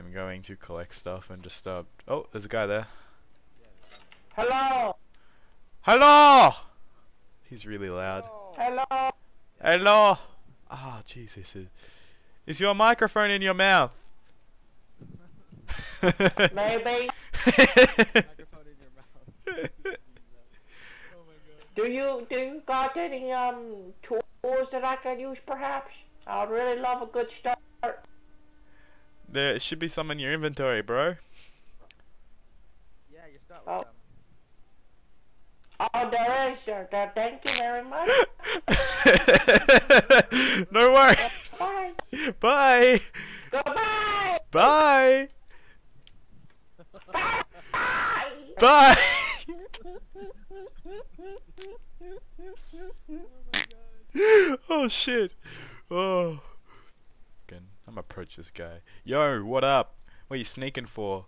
I'm going to collect stuff and just uh oh, there's a guy there. Hello. Hello. He's really loud. Hello. Hello. Ah, oh, Jesus. Is, your microphone in your mouth? Maybe. Microphone in your mouth. my god. Do you do you got any um tools that I could use perhaps? I'd really love a good start. There should be some in your inventory, bro. Yeah, you start Oh. with them. Oh, there is, sir. Thank you very much. no worries. Bye. Bye. Goodbye. Bye. Bye. Bye. oh shit. Oh. I'm approach this guy. Yo, what up? What are you sneaking for?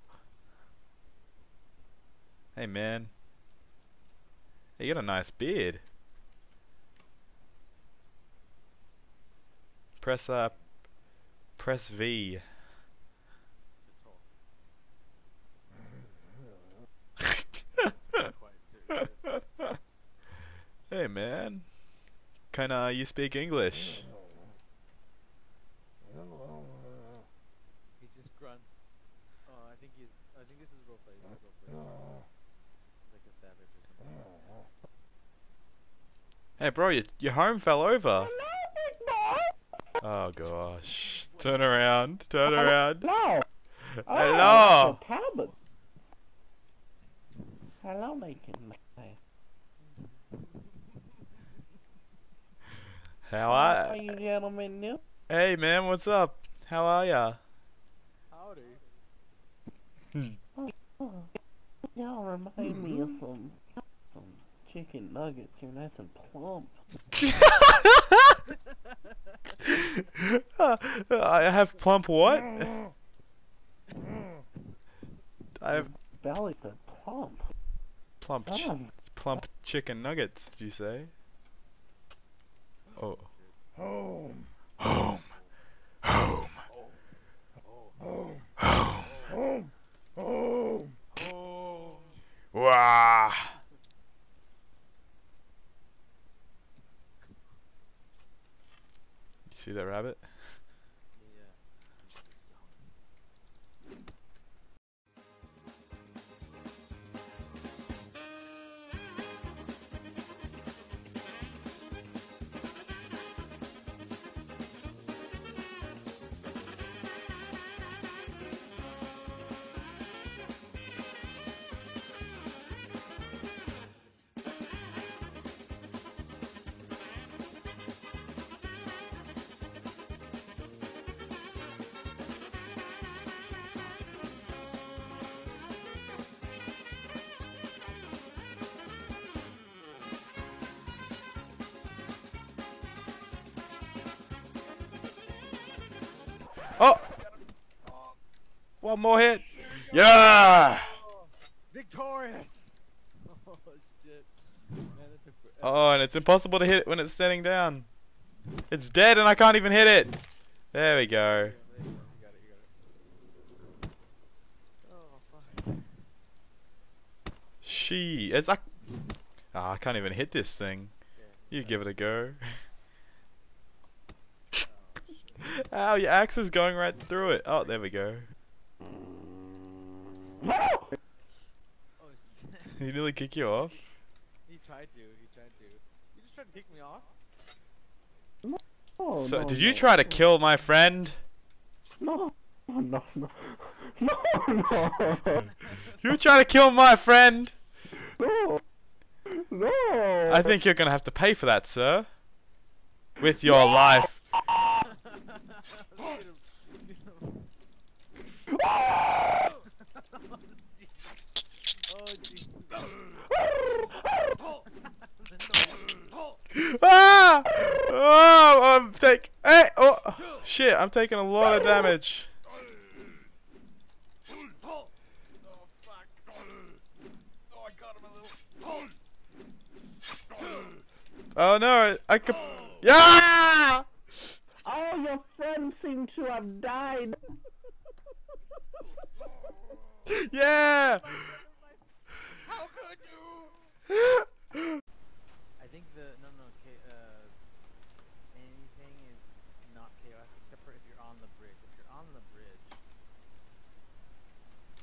Hey man. Hey, you got a nice beard. Press up. Press V. hey man. Kinda you speak English. He just grunts. Oh, I think he's. I think this is roleplay. This is roleplay. Like a savage or something. Hey bro, your, your home fell over. Oh gosh. Turn around. Turn oh, around. Hello. Oh, Hello. Mr. Hello, Lincoln. How How are you gentlemen do? Hey man, what's up? How are ya? Howdy. Y'all remind me of some, some chicken nuggets. You're nice and plump. I have plump what? I have Belly said plump. plump ch Um, plump chicken nuggets, did you say? Oh. home. Home. One more hit. Yeah! Victorious! Oh shit. Man, that took. Oh, and it's impossible to hit it when it's standing down. It's dead and I can't even hit it. There we go. There you go, you got it, you got it. Oh, fuck. She. It's like. Ah, I can't even hit this thing. You give it a go. Ow, your axe is going right through it. Oh, there we go. Oh shit. He nearly kick you off. he tried to, he tried to. You just tried to kick me off? Oh, so, no, did you no. try to kill my friend? No. No, no, no. No, no. You try to kill my friend? No. No. I think you're gonna have to pay for that, sir. With your life. Ah! Get him, get him. Oh jeez. Ah! Oh, I'm take. Hey! Oh, shit! I'm taking a lot of damage. Oh fuck. Oh, I got him a. Oh no! I could. Yeah! All your friends seem to have died. Yeah! How could you? I think the no no K, uh, anything is not KOS except for if you're on the bridge. If you're on the bridge,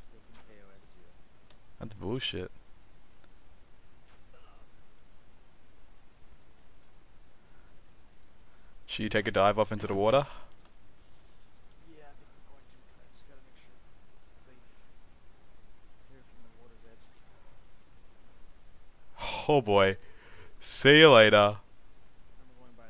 they can KOS you. That's bullshit. Should you take a dive off into the water? Yeah, I think we're going to. I just gotta make sure it's safe. Here from the water's edge. Oh boy. See you later. I'm going by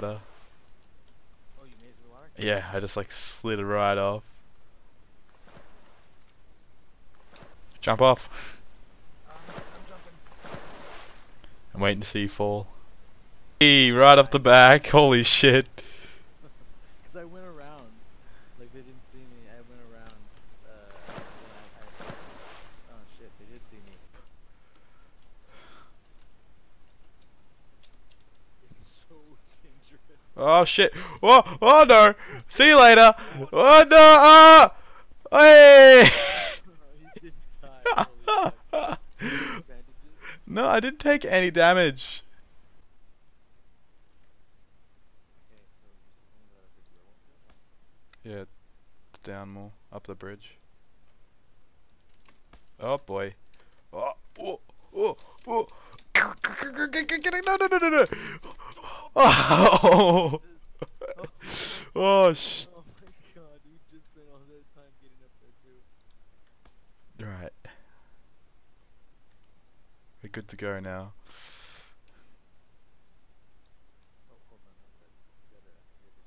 them. Yeah, I just like slid right off. Jump off. Um, I'm. I'm waiting to see you fall. Hey, right off the back. Holy shit. Because I went around. Like, they didn't see me. I went around. Uh, and I, I, oh, shit. They did see me. This is so dangerous. Oh shit. Oh, oh no. See you later. Oh no. Ah. Hey. no, I didn't take any damage. Yeah, down more. Up the bridge. Oh boy. Oh, oh, oh, oh. No, no, no, no, no. Oh, oh, sh. My god, we just spent all that time getting up there too. Right. We're good to go now. Oh, hold on one sec. You gotta, you gotta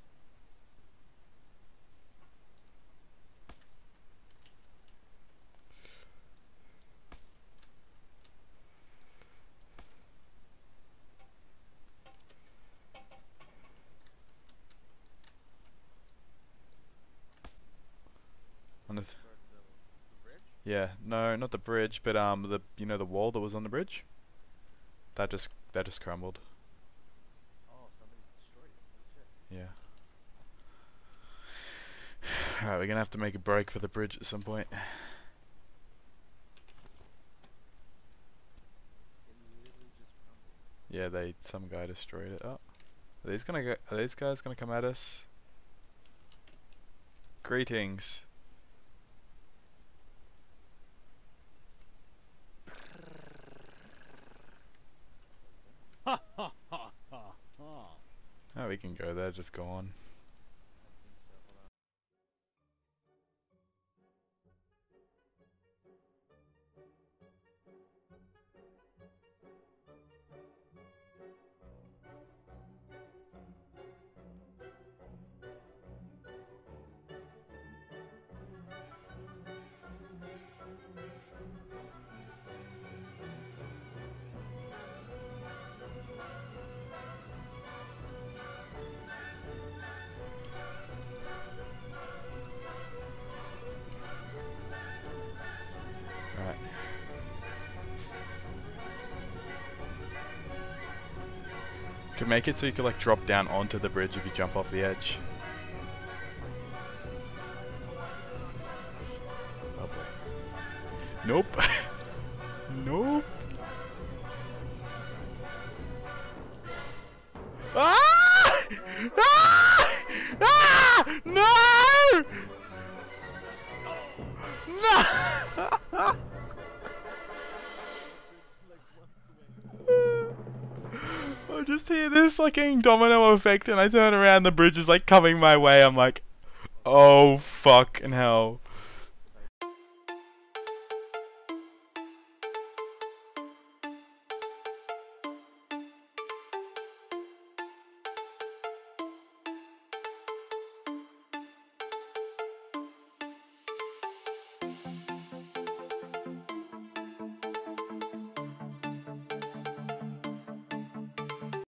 On the th- start the, the bridge? Yeah, no, not the bridge, but um, the you know the wall that was on the bridge. That just that just crumbled. Oh, somebody destroyed it. Yeah. Alright, we're gonna have to make a break for the bridge at some point. It literally just crumbled. Yeah, they some guy destroyed it. Oh, are these gonna go? Are these guys gonna come at us? Greetings. Oh, we can go there. Just go on. Make it so you could like drop down onto the bridge if you jump off the edge. Nope. just hear this fucking domino effect and I turn around, the bridge is like coming my way. I'm like, oh fucking hell.